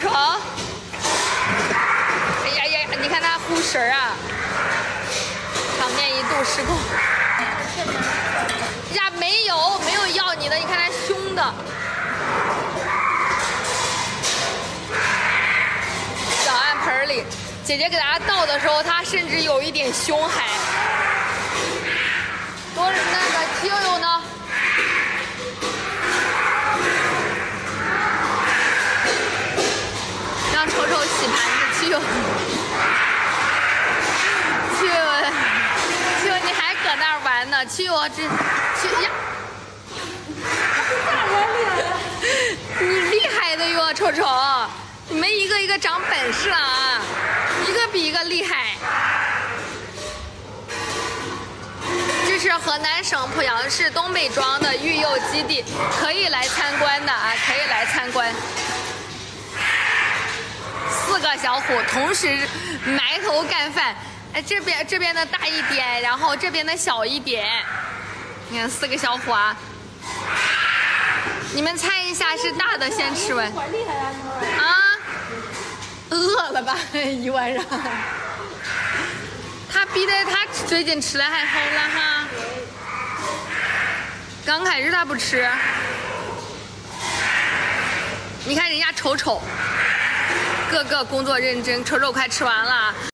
丑丑。哎呀呀，你看他护食儿啊，场面一度失控。呀，没有没有要你的，你看他凶的。小暗盆里，姐姐给大家倒的时候，他甚至有一点凶还。洗盘子，七悠。七悠，七悠，你还搁那儿玩呢？七悠，这去呀，你厉害的哟，臭臭，你们一个一个长本事了啊，一个比一个厉害。这是河南省濮阳市东北庄的育幼基地，可以来参观的啊，可以来参观。小虎同时埋头干饭，哎，这边这边的大一点，然后这边的小一点。你看四个小虎啊，你们猜一下是大的先吃完？啊，饿了吧 一晚上？他比的他最近吃的还好了哈。刚开始他不吃，你看人家丑丑。个个工作认真，臭肉快吃完了。